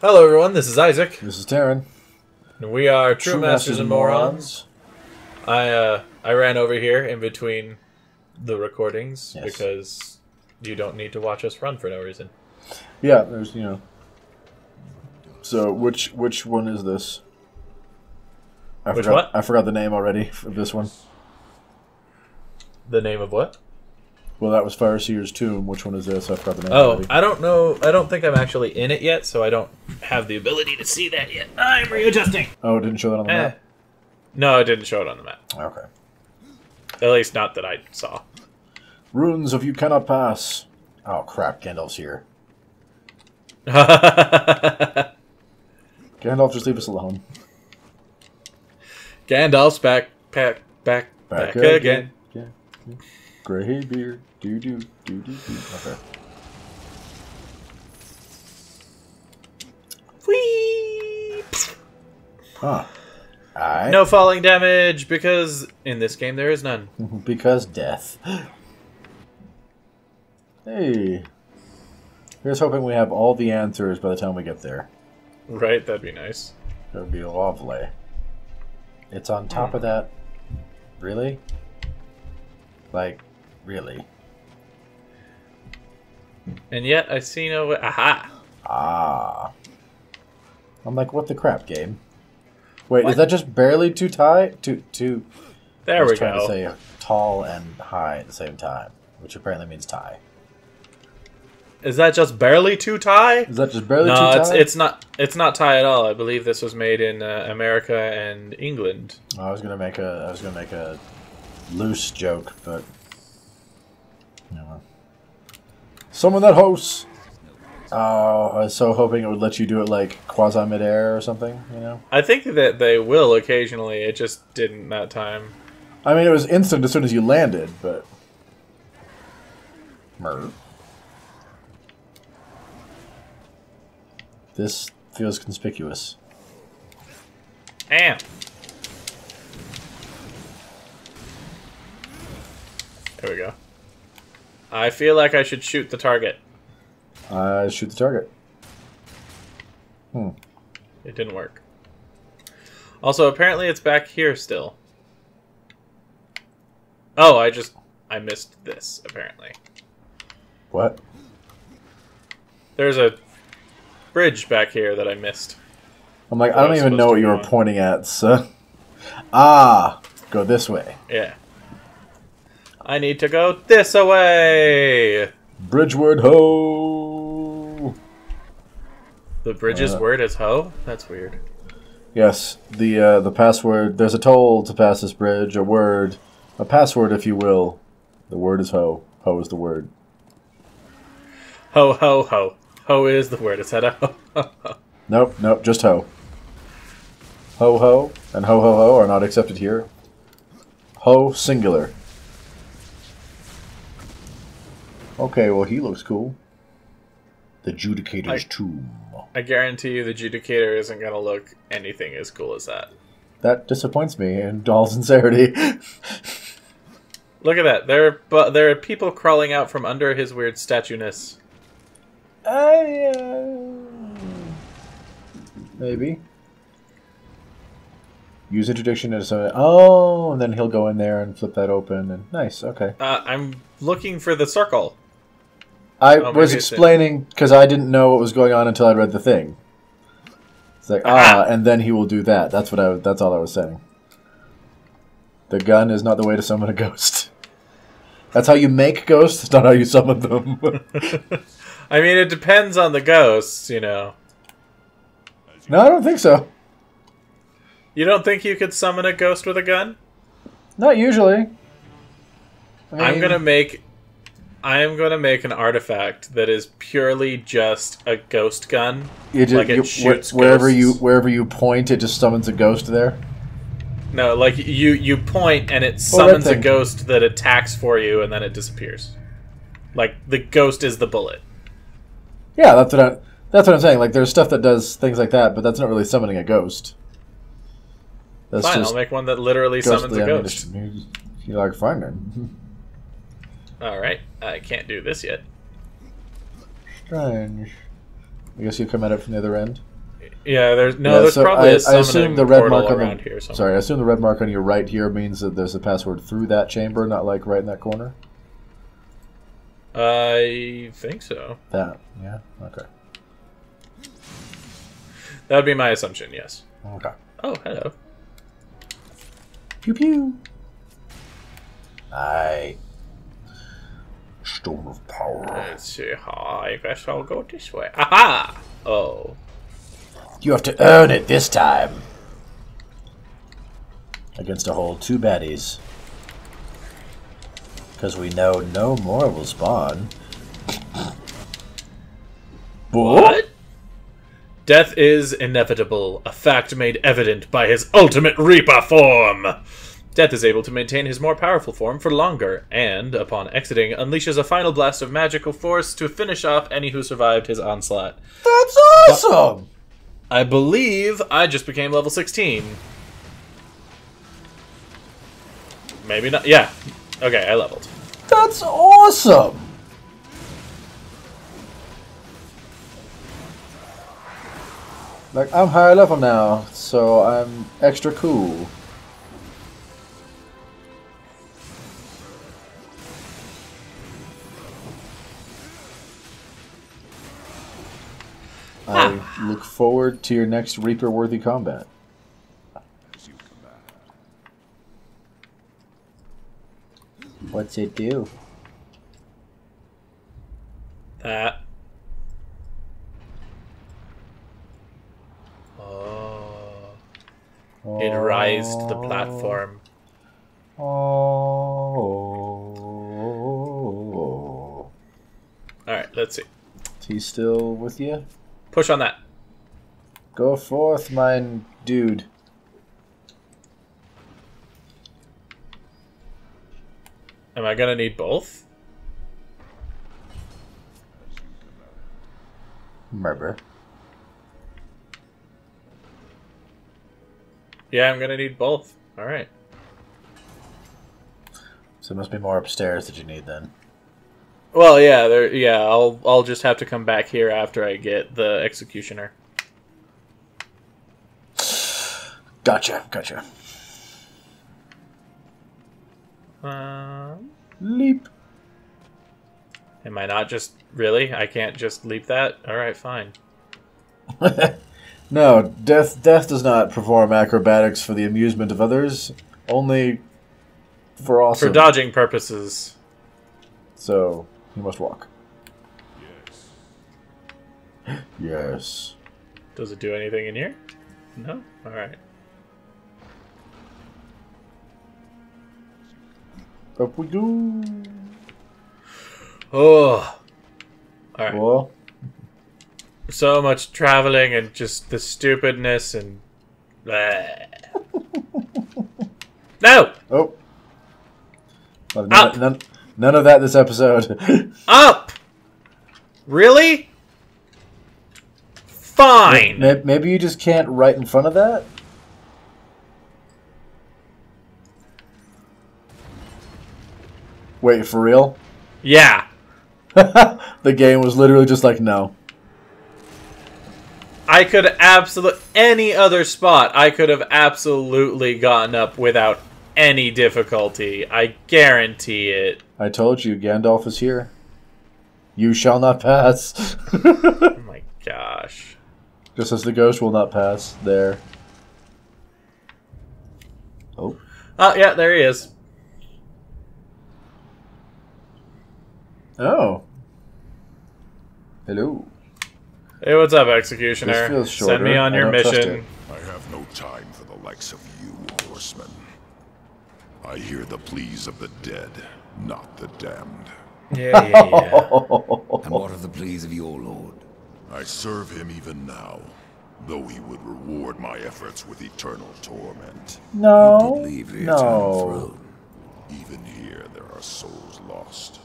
Hello, everyone. This is Isaac, This is Tarren. and we are True, Masters, and Morons. I uh, I ran over here in between the recordings Yes. because you don't need to watch us run for no reason. Yeah, there's you know. So which which one is this? I Which forgot, what? I forgot the name already of this one. The name of what? Well, that was Fire Seer's Tomb. Which one is this? I forgot the name Oh, already. I don't know. I don't think I'm actually in it yet, so I don't have the ability to see that yet. I'm readjusting. Oh, it didn't show that on the Eh. map. No, it didn't show it on the map. Okay. At least not that I saw. Runes of you cannot pass. Oh crap! Gandalf's here. Gandalf, just leave us alone. Gandalf's back, back, back, back, again. Yeah. yeah. Greybeard. Do do do do do. Okay. Whee! Huh. Alright. No falling damage because in this game there is none. Because death. hey. Here's hoping we have all the answers by the time we get there. Right? That'd be nice. That would be lovely. It's on top of that. Really? Like, really? And yet I see no way. Aha! Ah. I'm like, what the crap, game? Wait, What? is that just barely too high? Too too. I There was we trying go. to say tall and high at the same time, which apparently means tie. Is that just barely too tie? Is that just barely No, too it's tie? it's not it's not tie at all. I believe this was made in uh, America and England. I was gonna make a I was gonna make a loose joke, but know. Summon that host. Oh, uh, I was so hoping it would let you do it like quasi midair or something. You know. I think that they will occasionally. It just didn't that time. I mean, it was instant as soon as you landed, but. Murder. This feels conspicuous. And there we go. I feel like I should shoot the target. Uh, shoot the target. Hmm. It didn't work. Also, apparently it's back here still. Oh, I just I missed this apparently. What? There's a bridge back here that I missed. I'm like, I don't I even know what you go were on. pointing at, so. Ah! Go this way. Yeah. I need to go this away. Bridgeward ho! The bridge's Uh. word is ho. That's weird. Yes, the uh, the password. There's a toll to pass this bridge. A word, a password, if you will. The word is ho. Ho is the word. Ho ho ho. Ho is the word. It's had a ho. ho, ho. Nope, nope, just ho. Ho ho and ho ho ho are not accepted here. Ho singular. Okay, well he looks cool. The Judicator's I- tomb. I guarantee you the Judicator isn't gonna look anything as cool as that. That disappoints me in all sincerity. Look at that. There, are, but there are people crawling out from under his weird statueness. I, uh, maybe. Use interdiction as a oh, and then he'll go in there and flip that open and nice. Okay, Uh, I'm looking for the circle. I Oh, was maybe it's it. explaining because I didn't know what was going on until I read the thing. It's like Aha. ah, and then he will do that. That's what I. That's all I was saying. The gun is not the way to summon a ghost. That's how you make ghosts, it's not how you summon them. I mean, it depends on the ghosts, you know. no, I don't think so. You don't think you could summon a ghost with a gun? Not usually. I I'm mean- gonna make. I am gonna make an artifact that is purely just a ghost gun. Just, Like it you, shoots wherever you wherever you point, it just summons a ghost there. No, like you you point and it Oh, summons a ghost that attacks for you and then it disappears. Like the ghost is the bullet. Yeah, that's what I, that's what I'm saying. Like, there's stuff that does things like that, but that's not really summoning a ghost. That's Fine, just I'll make one that literally summons a ghost. You like finding? right, I can't do this yet. Strange. I guess you come at it from the other end. Yeah, there's no. Yeah, there's so probably I, a I summoning assume the red mark on the here. Sorry, I assume the red mark on your right here means that there's a password through that chamber, not like right in that corner. I think so. That yeah okay That would be my assumption. Yes. okay. Oh, hello. Pew pew. I storm of power. Let's see. how I guess I'll go this way. Aha! Oh. You have to earn it this time. Against a whole two baddies. Because we know no more will spawn. What? Death is inevitable, a fact made evident by his ultimate Reaper form. Death is able to maintain his more powerful form for longer, and, upon exiting, unleashes a final blast of magical force to finish off any who survived his onslaught. That's awesome! I believe I just became level 16. Maybe not. Yeah. Okay, I leveled. That's awesome! Like, I'm higher level now, so I'm extra cool. Look forward to your next Reaper worthy combat. What's it do? That. Oh. It rised the platform. Oh. Alright, let's see. Is he still with you? Push on that. Go forth, mine dude. Am I gonna need both? Murder. Yeah, I'm gonna need both. Alright. So it must be more upstairs that you need then. Well, yeah, there. Yeah, I'll I'll just have to come back here after I get the executioner. Gotcha, gotcha. Um, Leap. am I not just really? I can't just leap that. All right, fine. no, death death does not perform acrobatics for the amusement of others, only for awesome. For dodging purposes. So you must walk. Yes. yes. Does it do anything in here? No. All right. Up we go. Oh. All right. Well, So much traveling and just the stupidness and. No. oh. Well, Up. none, none, none of that this episode. Up. Really? Fine. Maybe you just can't right in front of that. Wait, for real? Yeah. the game was literally just like, no. I could absolutely any other spot I could have absolutely gotten up without any difficulty. I guarantee it. I told you, Gandalf is here. You shall not pass. Oh my gosh. just as the ghost will not pass. There. Oh. Oh yeah, there he is. Oh. Hello. Hey, what's up, Executioner? This feels Send me on your don't mission. I have no time for the likes of you, horsemen. I hear the pleas of the dead, not the damned. Yeah, yeah, yeah. And what are the pleas of your lord? I serve him even now, though he would reward my efforts with eternal torment. No. Did leave the eternal no. throne. Even here, there are souls lost,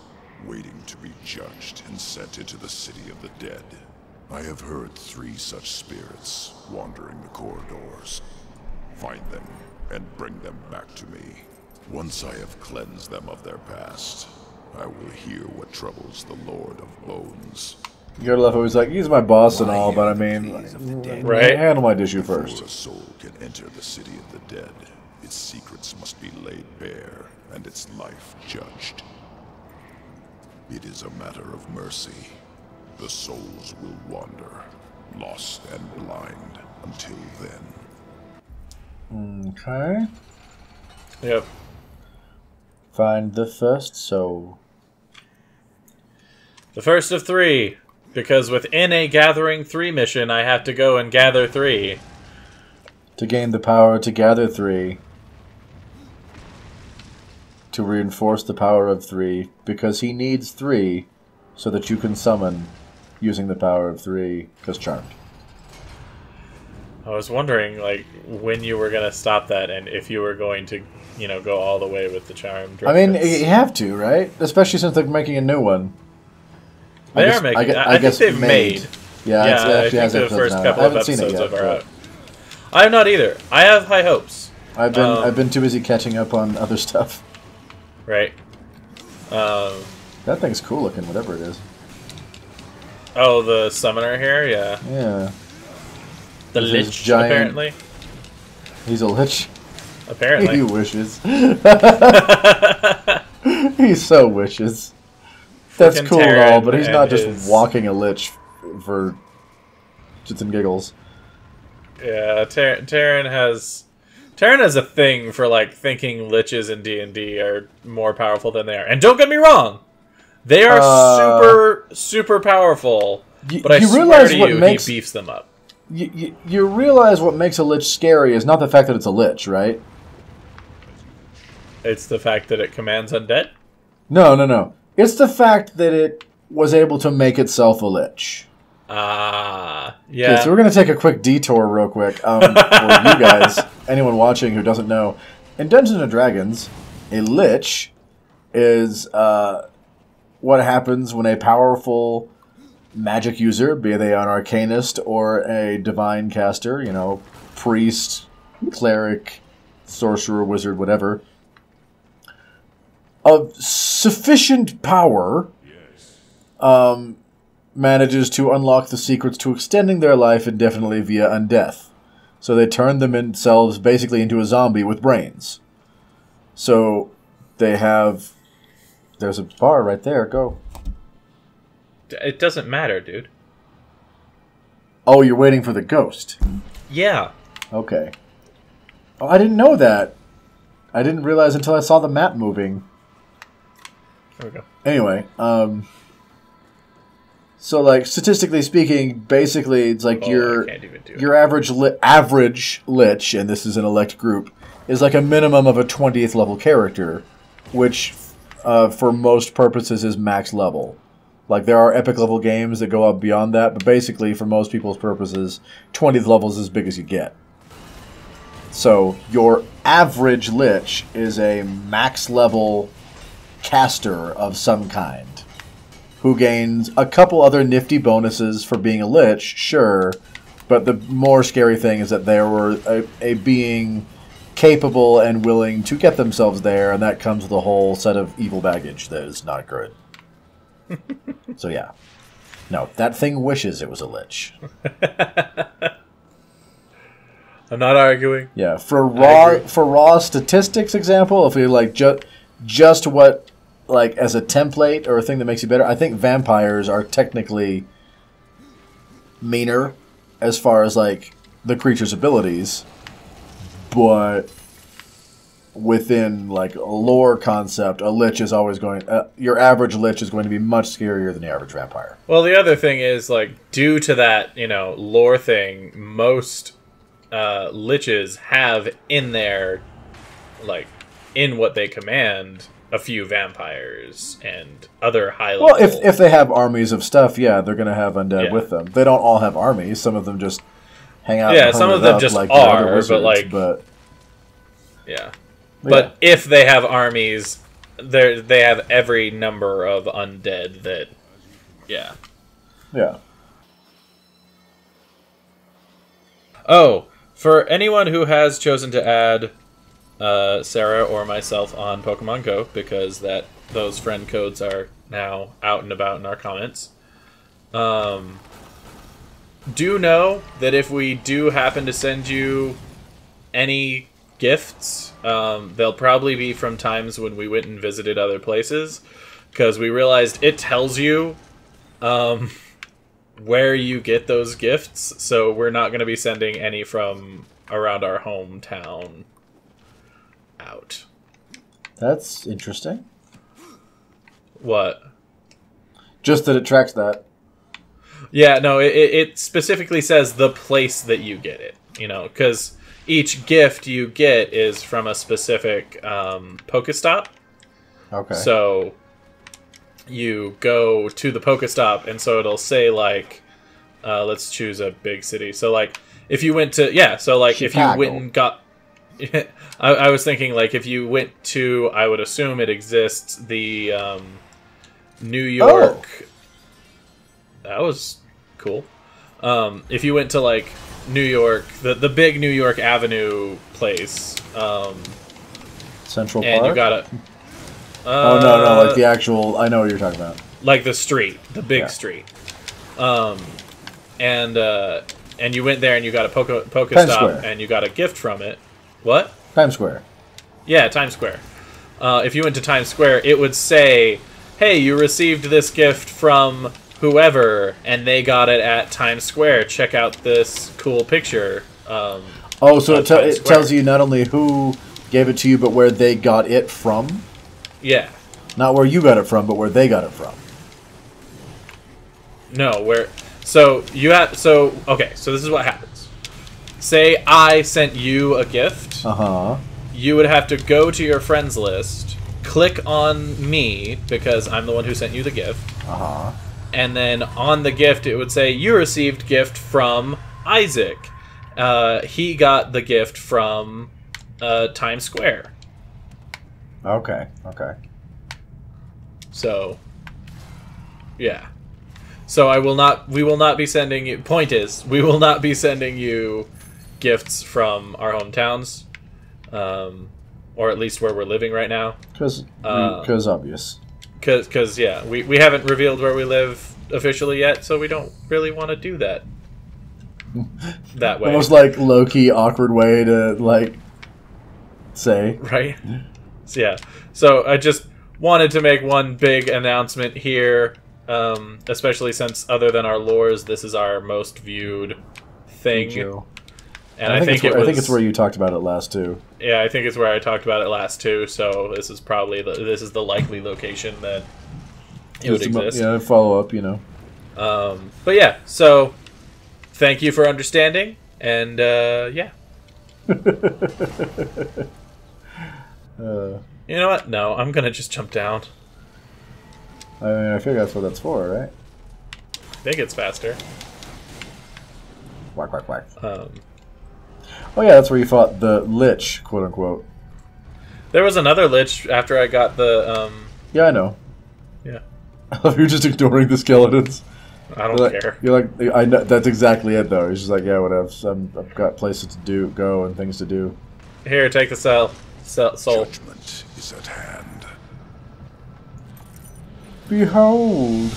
waiting to be judged and sent into the city of the dead. I have heard three such spirits wandering the corridors. Find them and bring them back to me. Once I have cleansed them of their past, I will hear what troubles the Lord of Bones. Yodelef was like, he's my boss and all, but I mean, Right. handle my issue Before first. a soul can enter the city of the dead, its secrets must be laid bare and its life judged. It is a matter of mercy. The souls will wander, lost and blind, until then. Okay. Yep. Find the first soul. The first of three. Because within a gathering three mission, I have to go and gather three. To gain the power to gather three. To reinforce the power of three, because he needs three, so that you can summon using the power of three, because charmed. I was wondering, like, when you were gonna stop that, and if you were going to, you know, go all the way with the charm. I mean, you have to, right? Especially since they're making a new one. they guess- are making. gu- I, I guess think they've made. Yeah, Yeah, it's, it I think has the first now. couple of haven't seen it episodes yet, of are but out. I have not either. I have high hopes. I've been Um, I've been too busy catching up on other stuff. Right. Um. That thing's cool looking, whatever it is. Oh, the summoner here, yeah. Yeah, The lich, giant- apparently. he's a lich. Apparently. He wishes. he so wishes. That's Frickin' cool and all, but he's not just his- walking a lich for shits and giggles. Yeah, Ter- Tarren has Tarren has a thing for like thinking liches in D and D are more powerful than they are. And don't get me wrong, they are Uh, super super powerful. But I you swear realize to what you, makes he beefs them up. you, you, you realize what makes a lich scary is not the fact that it's a lich, right? It's the fact that it commands undead. No, no, no. It's the fact that it was able to make itself a lich. Ah, Okay, yeah. so we're gonna take a quick detour, real quick, um, for you guys, anyone watching who doesn't know. In Dungeons and Dragons, a lich is uh, what happens when a powerful magic user, be they an arcanist or a divine caster, you know, priest, cleric, sorcerer, wizard, whatever, of sufficient power um, manages to unlock the secrets to extending their life indefinitely via undeath. So they turn themselves basically into a zombie with brains. So they have. There's a bar right there. Go. it doesn't matter, dude. Oh, you're waiting for the ghost. Yeah. Okay. Oh, I didn't know that. I didn't realize until I saw the map moving. There we go. Anyway, um. So, like statistically speaking, basically, it's like Oh, your I can't even do it. your average li- average lich, and this is an elect group, is like a minimum of a twentieth level character, which, uh, for most purposes, is max level. Like there are epic level games that go up beyond that, but basically, for most people's purposes, twentieth level is as big as you get. So your average lich is a max level caster of some kind who gains a couple other nifty bonuses for being a lich, sure, but the more scary thing is that they were a, a being capable and willing to get themselves there, and that comes with a whole set of evil baggage that is not good. so yeah, no, that thing wishes it was a lich. I'm not arguing. Yeah, for raw for raw statistics example, if we like just just what like as a template or a thing that makes you better, I think vampires are technically meaner as far as like the creature's abilities, but within like a lore concept, a lich is always going. Uh, your average lich is going to be much scarier than the average vampire. Well, the other thing is like due to that, you know, lore thing, most uh, liches have in their like in what they command a few vampires and other high level. Well, if if they have armies of stuff, yeah, they're going to have undead Yeah. with them. They don't all have armies. Some of them just hang out. Yeah, some of them just like the are, but, like- but yeah, but but if they have armies, they they have every number of undead that. Yeah. yeah, Oh, for anyone who has chosen to add uh, Sarah or myself on Pokemon Go, because that those friend codes are now out and about in our comments. Um, do know that if we do happen to send you any gifts, um, they'll probably be from times when we went and visited other places, because we realized it tells you um, where you get those gifts. So we're not going to be sending any from around our hometown out. That's interesting. What? Just that it tracks that. Yeah, no, it, it specifically says the place that you get it. You know, because each gift you get is from a specific um, Pokestop. Okay. So you go to the Pokestop, and so it'll say like, uh, let's choose a big city. So like, if you went to yeah, so like if you went and got, I, I was thinking like if you went to, I would assume it exists the um, New York. Oh. That was cool. Um, if you went to like New York, the the big New York Avenue place, um, Central and Park. you got a. oh no, no, Uh, like the actual. I know what you're talking about. like the street, the big Yeah. street. Um, and uh, and you went there and you got a Poke Pokestop Square. and you got a gift from it. What? Times Square. Yeah, Times Square. Uh, if you went to Times Square, it would say, "Hey, you received this gift from whoever, and they got it at Times Square. Check out this cool picture." Um, Oh, so it, te- it tells you not only who gave it to you, but where they got it from. yeah. Not where you got it from, but where they got it from. No, where so you have so okay, so this is what happens. Say I sent you a gift. Uh huh. you would have to go to your friends list, click on me because I'm the one who sent you the gift, Uh huh. and then on the gift it would say you received gift from Isaac. Uh, he got the gift from uh, Times Square. Okay. Okay. So, yeah. So I will not. We will not be sending you. Point is, we will not be sending you gifts from our hometowns, um, or at least where we're living right now. Because Uh, obvious. Cause, cause yeah, we, we haven't revealed where we live officially yet, so we don't really want to do that. that way, Almost like low key awkward way to like say. right? So, yeah. So I just wanted to make one big announcement here, um, especially since other than our lores, this is our most viewed thing, Joe. And I, think, it's it where, was, I think it's where you talked about it last too. yeah, I think it's where I talked about it last too. So this is probably the, this is the likely location that it would to mo- exist. Yeah, follow up. You know. Um, but yeah, so thank you for understanding, and uh, yeah, Uh, you know what? No, I'm gonna just jump down. I mean, I figure that's what that's for, right? I think it's faster. Whack whack whack. Um, Oh yeah, that's where you fought the lich, quote unquote. there was another lich after I got the. Um, Yeah, I know. yeah, You're just ignoring the skeletons. I don't You're like, care. you're like, I know that's exactly it though. He's just like, yeah, whatever. I'm, I've got places to do, go, and things to do. Here, take the cell, cell soul. Judgment is at hand. Behold.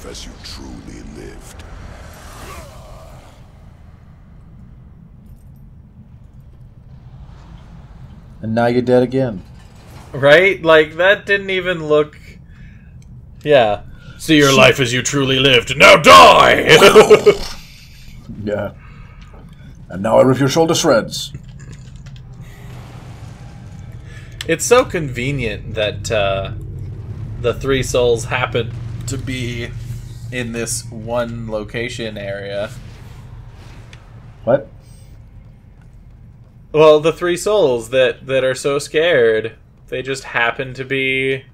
Life as you truly lived. And now you're dead again. Right? Like that didn't even look. Yeah. See your life as you truly lived. Now die. Yeah. And now I rip your shoulder shreds. It's so convenient that uh, the three souls happen to be in this one location area. What? Well, the three souls that that are so scared, they just happen to be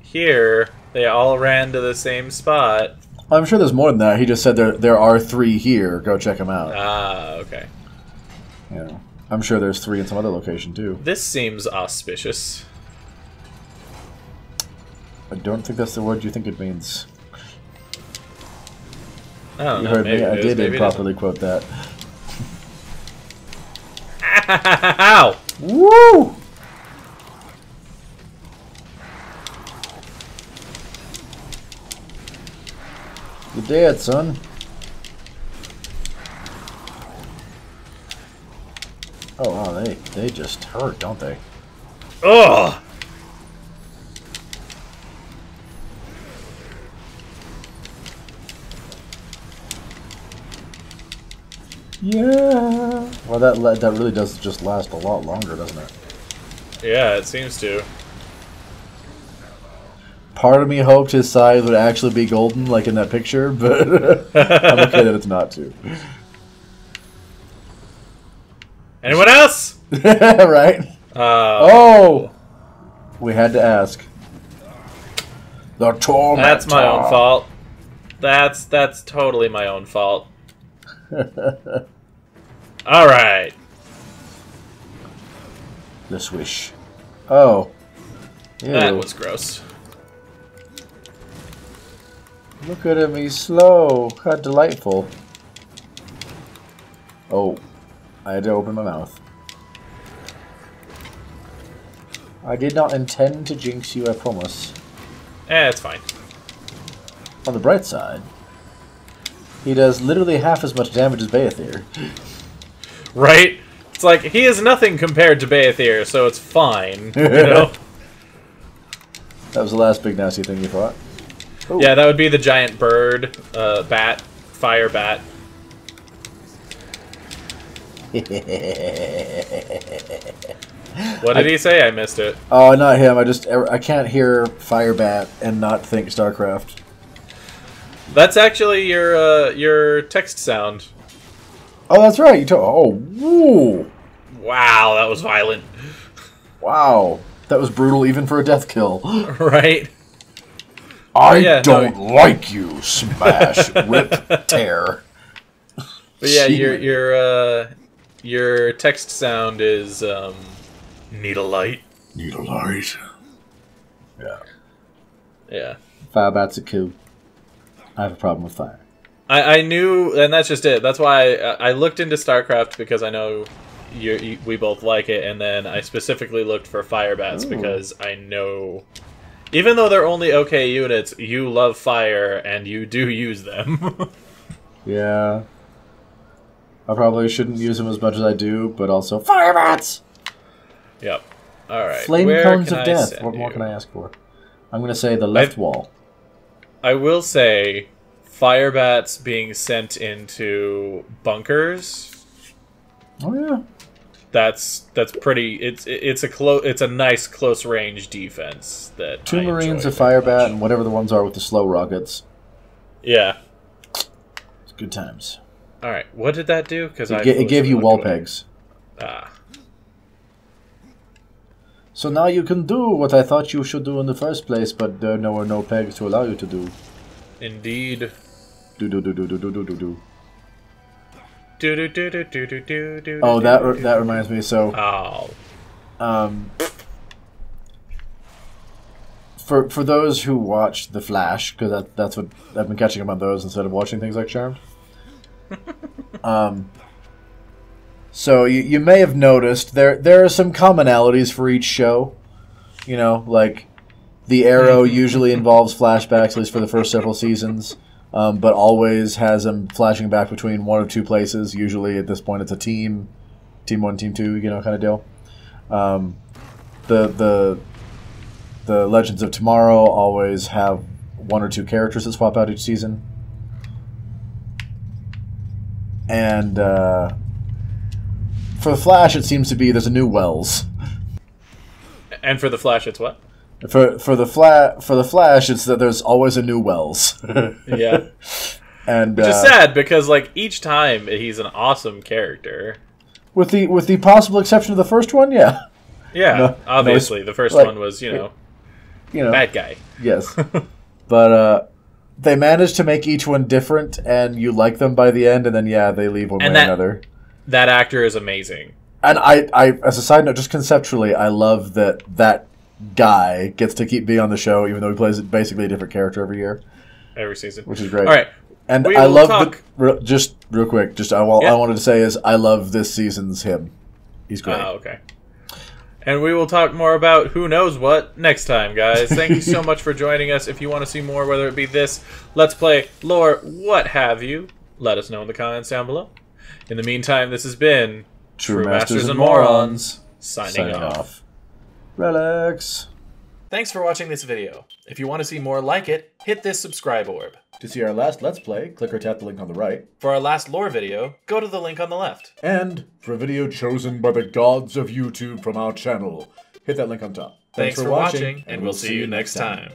here. They all ran to the same spot. I'm sure there's more than that. He just said there there are three here. Go check them out. Ah, okay. Yeah, I'm sure there's three in some other location too. This seems auspicious. I don't think that's the word you think it means. I don't You know. heard maybe me. I did improperly quote that. Ow! Woo! You're dead, son. Oh, wow, they, they just hurt, don't they? Ugh! That that really does just last a lot longer, doesn't it? Yeah, it seems to. Part of me hoped his size would actually be golden, like in that picture, but I'm okay that it's not too. Anyone else? right? Uh, Oh, we had to ask. The tormentor. that's my own fault. That's that's totally my own fault. All right. The swish. Oh. Ew. That was gross. Look at him, he's slow. How delightful. Oh, I had to open my mouth. I did not intend to jinx you, I promise. Eh, it's fine. On the bright side, he does literally half as much damage as Baethir. Right? It's like he is nothing compared to Baethir, so it's fine. You know? That was the last big nasty thing you fought. Ooh. yeah, that would be the giant bird, uh, bat, fire bat. What did he say? I missed it. oh, not him. I just I can't hear fire bat and not think StarCraft. That's actually your uh, your text sound. Oh, that's right. You told. Oh, woo! Wow, that was violent. Wow, that was brutal even for a death kill. right? I yeah, don't like you. Smash, rip, tear. But yeah, Gee. your your uh, your text sound is um, need a light. Need a light. Yeah. Yeah. Fire bats a coup. I have a problem with fire. I, I knew, and that's just it. That's why I, I looked into StarCraft because I know you, you, we both like it, and then I specifically looked for fire bats Ooh. because I know, even though they're only okay units, you love fire and you do use them. Yeah. I probably shouldn't use them as much as I do, but also Firebats! yep. All right. Flame Where cones of I death. What more you? can I ask for? I'm gonna say the left I've- wall. I will say, fire bats being sent into bunkers. Oh yeah. That's that's pretty. It's it's a close. It's a nice close range defense. That Two I Marines, a Firebat, much. and whatever the ones are with the slow rockets. Yeah. It's good times. All right. What did that do? Because It, I it gave you wall pegs. Ah. So now you can do what I thought you should do in the first place, but there were no pegs to allow you to do. Indeed. Do do do do do do do do do. Do do do do do do do do. Oh, that do, re- do, that reminds me. So, Oh. um, for for those who watch The Flash, because that, that's what I've been catching up on those instead of watching things like Charmed. um, so you you may have noticed there there are some commonalities for each show. You know, like the Arrow usually involves flashbacks, at least for the first several seasons. Um, but always has them flashing back between one of two places. Usually, at this point, it's a team, team one, team two, you know, kind of deal. Um, the the the Legends of Tomorrow always have one or two characters that swap out each season, and uh, for the Flash, it seems to be there's a new Wells. And for the Flash, it's what? For for the flat for the Flash, it's that there's always a new Wells. Yeah. and Which is uh, sad because like each time he's an awesome character. with the with the possible exception of the first one, yeah, Yeah, No, no, obviously the first like- one was you know you know, bad guy. yes, but uh, they managed to make each one different, and you like them by the end, and then yeah, they leave one And way or that- another. That actor is amazing. And I, I, as a side note, just conceptually, I love that that guy gets to keep being on the show, even though he plays basically a different character every year, Every season. which is great. All right. And We I love talk- the re, just real quick. Just I, all Yeah. I wanted to say is I love this season's him. He's great. Oh, okay. And we will talk more about who knows what next time, guys. Thank you so much for joining us. If you want to see more, whether it be this, let's play, lore, what have you, let us know in the comments down below. In the meantime, this has been True, Masters, and Morons. signing, Signing off. off. Relics. Thanks for watching this video. If you want to see more like it, hit this subscribe orb. To see our last Let's Play, click or tap the link on the right. For our last lore video, go to the link on the left. And for a video chosen by the gods of YouTube from our channel, hit that link on top. Thanks, for watching, and we'll see you next time.